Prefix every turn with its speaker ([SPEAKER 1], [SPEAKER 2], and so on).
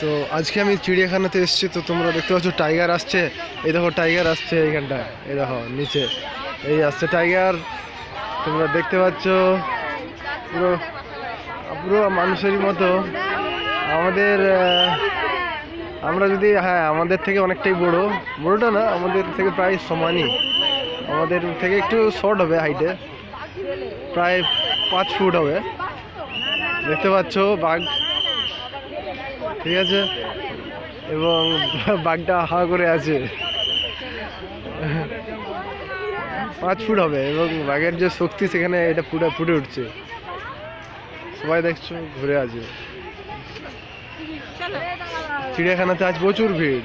[SPEAKER 1] তো আজকে আমি চিড়িয়াখানাতে এসেছি, তো তোমরা দেখতে পাচ্ছ টাইগার আসছে। এই দেখো টাইগার আসছে এইখানটায়। এই দেখো, নিচে। এই আসছে টাইগার তোমরা দেখতে পাচ্ছ, পুরো পুরো মানুষেরই মতো। আমাদের আমরা যদি হ্যাঁ আমাদের থেকে অনেকটাই বড়। বড়টা না, আমাদের থেকে প্রায় সমানই। আমাদের থেকে একটু শর্ট হবে হাইটে প্রায় পাঁচ ফুট হবে। দেখতে পাচ্ছ, বাঘ ঠিক আছে? এবং বাঘটা হা করে আছে। পাঁচ ফুট হবে এবং বাঘের যে শক্তি সেখানে এটা ফুটে ফুটে উঠছে। সবাই দেখছ ঘুরে আছে। চিড়িয়াখানাতে আজ প্রচুর ভিড়।